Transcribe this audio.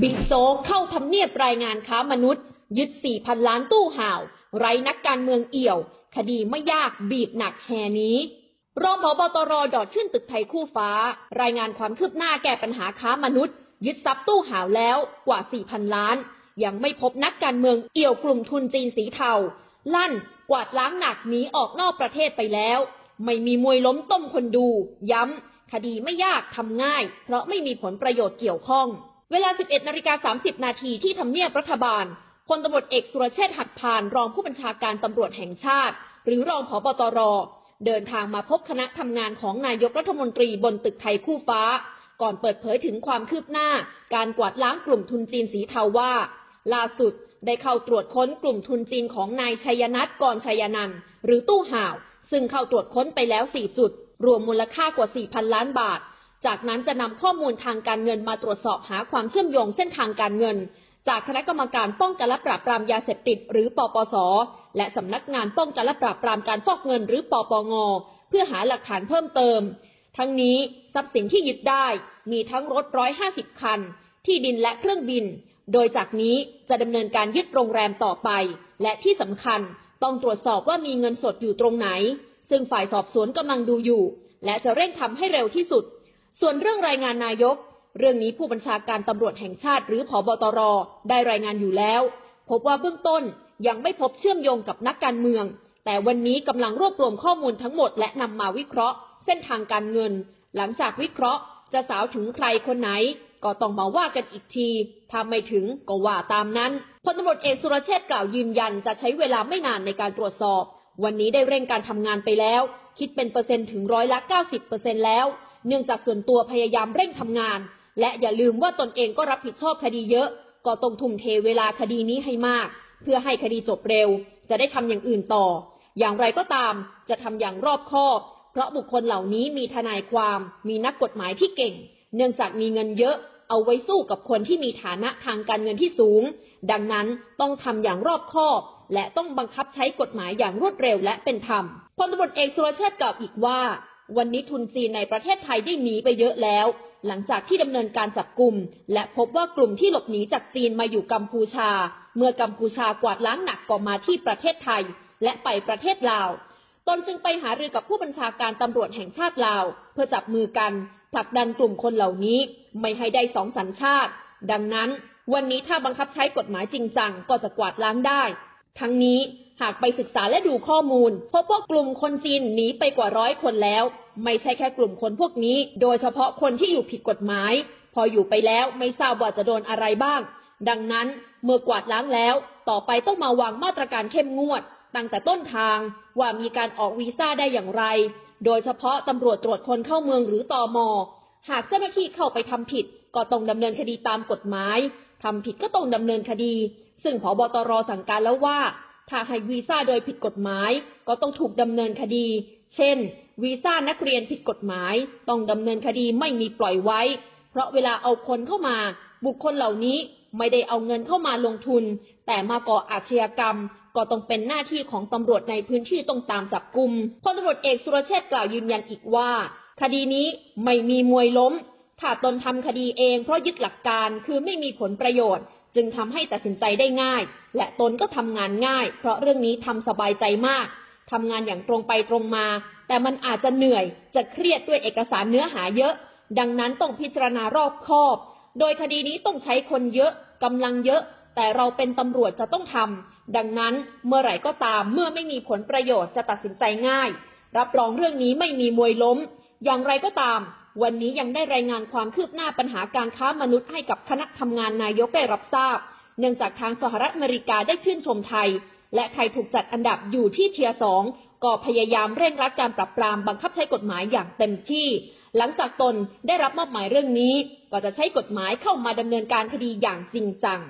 บิ๊กโจ๊กเข้าทำเนียบรายงานค้ามนุษย์ ยึด 4,000 ล้านตู้ห่าว ไร้นักการเมืองเอี่ยว คดีไม่ยากบีบหนักแฮนี้รองผบตรดอดขึ้นตึกไทยคู่ฟ้า รายงานความคืบหน้าแก้ปัญหาค้ามนุษย์ ยึดทรัพย์ตู้ห่าวแล้วกว่า 4,000 ล้าน ยังไม่พบนักการเมืองเอี่ยวกลุ่มทุนจีนสีเทา ลั่นกวาดล้างหนักหนีออกนอกประเทศไปแล้ว ไม่มีมวยล้มต้มคนดู ย้ำคดีไม่ยากทำง่าย เพราะไม่มีผลประโยชน์เกี่ยวข้อง เวลา 11นาฬิกา30 นาทีที่ทำเนียบรัฐบาลพลตำรวจเอกสุรเชษฐ์หักพานรองผู้บัญชาการตำรวจแห่งชาติ หรือรองผบตร เดินทางมาพบคณะทำงานของนายกรัฐมนตรีบนตึกไทยคู่ฟ้า ก่อนเปิดเผยถึงความคืบหน้า การกวาดล้างกลุ่มทุนจีนสีเทาว่า ล่าสุดได้เข้าตรวจค้นกลุ่มทุนจีนของนายชัยนัทกรชัยนันหรือตู้ห่าว ซึ่งเข้าตรวจค้นไปแล้ว 4 จุด รวมมูลค่ากว่า 4,000 ล้านบาท จากนั้นจะนำข้อมูลทางการเงินมาตรวจสอบหาความเชื่อมโยงเส้นทางการเงิน จากคณะกรรมการป้องกันและปราบปรามยาเสพติด หรือปปส และสำนักงานป้องกันและปราบปรามการฟอกเงิน หรือปปง เพื่อหาหลักฐานเพิ่มเติม ทั้งนี้ทรัพย์สินที่ยึดได้มีทั้งรถ150คัน ที่ดินและเครื่องบิน โดยจากนี้จะดำเนินการยึดโรงแรมต่อไป และที่สำคัญต้องตรวจสอบว่ามีเงินสดอยู่ตรงไหน ซึ่งฝ่ายสอบสวนกำลังดูอยู่ และจะเร่งทำให้เร็วที่สุด ส่วนเรื่องรายงานนายก เรื่องนี้ผู้บัญชาการตำรวจแห่งชาติ หรือผอบตร ได้รายงานอยู่แล้ว พบว่าเบื้องต้นยังไม่พบเชื่อมโยงกับนักการเมือง แต่วันนี้กำลังรวบรวมข้อมูลทั้งหมดและนำมาวิเคราะห์ เส้นทางการเงิน หลังจากวิเคราะห์ จะสาวถึงใครคนไหน ก็ต้องมาว่ากันอีกที ถ้าไม่ถึงก็ว่าตามนั้นพลตำรวจเอกสุรเชษฐ์กล่าวยืนยันจะใช้เวลาไม่นานในการตรวจสอบ วันนี้ได้เร่งการทำงานไปแล้ว คิดเป็นเปอร์เซ็นต์ถึงร้อยละ90เปอร์เซ็นแล้ว เนื่องจากส่วนตัวพยายามเร่งทำงาน และอย่าลืมว่าตนเองก็รับผิดชอบคดีเยอะ ก็ต้องทุ่มเทเวลาคดีนี้ให้มาก เพื่อให้คดีจบเร็ว จะได้ทำอย่างอื่นต่อ อย่างไรก็ตามจะทำอย่างรอบคอบ เพราะบุคคลเหล่านี้มีทนายความ มีนักกฎหมายที่เก่ง เนื่องจากมีเงินเยอะ เอาไว้สู้กับคนที่มีฐานะทางการเงินที่สูง ดังนั้นต้องทำอย่างรอบคอบและต้องบังคับใช้กฎหมายอย่างรวดเร็วและเป็นธรรมพลตำรวจเอกสุรเชษฐ์กล่าวอีกว่า วันนี้ทุนจีนในประเทศไทยได้หนีไปเยอะแล้ว หลังจากที่ดำเนินการจับกลุ่ม และพบว่ากลุ่มที่หลบหนีจากจีนมาอยู่กัมพูชา เมื่อกัมพูชากวาดล้างหนักก็มาที่ประเทศไทย และไปประเทศลาวตนจึงไปหารือกับผู้บัญชาการตำรวจแห่งชาติลาว เพื่อจับมือกันผลักดันกลุ่มคนเหล่านี้ ไม่ให้ได้สองสัญชาติ ดังนั้น วันนี้ถ้าบังคับใช้กฎหมายจริงจังก็จะกวาดล้างได้ ทั้งนี้ หากไปศึกษาและดูข้อมูล พบว่ากลุ่มคนจีนหนีไปกว่าร้อยคนแล้ว ไม่ใช่แค่กลุ่มคนพวกนี้ โดยเฉพาะคนที่อยู่ผิดกฎหมาย พออยู่ไปแล้วไม่ทราบว่าจะโดนอะไรบ้าง ดังนั้นเมื่อกวาดล้างแล้ว ต่อไปต้องมาวางมาตรการเข้มงวด ตั้งแต่ต้นทางว่ามีการออกวีซ่าได้อย่างไร โดยเฉพาะตำรวจตรวจคนเข้าเมืองหรือตอมหากเจ้าหน้าที่เข้าไปทำผิด ก็ต้องดำเนินคดีตามกฎหมายทำผิดก็ต้องดำเนินคดี ซึ่งผบตรสั่งการแล้วว่า ถ้าให้วีซ่าโดยผิดกฎหมาย ก็ต้องถูกดำเนินคดี เช่น วีซ่านักเรียนผิดกฎหมาย ต้องดำเนินคดีไม่มีปล่อยไว้ เพราะเวลาเอาคนเข้ามา บุคคลเหล่านี้ไม่ได้เอาเงินเข้ามาลงทุน แต่มาก่ออาชญากรรม ก็ต้องเป็นหน้าที่ของตำรวจในพื้นที่ต้องตามจับกลุ่มพลตำรวจเอกสุรเชษฐ์กล่าวยืนยันอีกว่า คดีนี้ไม่มีมวยล้ม ถ้าตนทำคดีเองเพราะยึดหลักการคือไม่มีผลประโยชน์ จึงทำให้ตัดสินใจได้ง่าย และตนก็ทำงานง่าย เพราะเรื่องนี้ทำสบายใจมากทำงานอย่างตรงไปตรงมา แต่มันอาจจะเหนื่อยจะเครียดด้วยเอกสารเนื้อหาเยอะ ดังนั้นต้องพิจารณารอบคอบ โดยคดีนี้ต้องใช้คนเยอะกำลังเยอะ แต่เราเป็นตำรวจจะต้องทำดังนั้นเมื่อไหร่ก็ตามเมื่อไม่มีผลประโยชน์จะตัดสินใจง่าย รับรองเรื่องนี้ไม่มีมวยล้ม อย่างไรก็ตาม วันนี้ยังได้รายงานความคืบหน้าปัญหาการค้ามนุษย์ให้กับคณะทำงานนายกได้รับทราบ เนื่องจากทางสหรัฐอเมริกาได้ชื่นชมไทย และไทยถูกจัดอันดับอยู่ที่ Tier สองก็พยายามเร่งรัดการปราบปรามบังคับใช้กฎหมายอย่างเต็มที่ หลังจากตนได้รับมอบหมายเรื่องนี้ ก็จะใช้กฎหมายเข้ามาดำเนินการคดีอย่างจริงจัง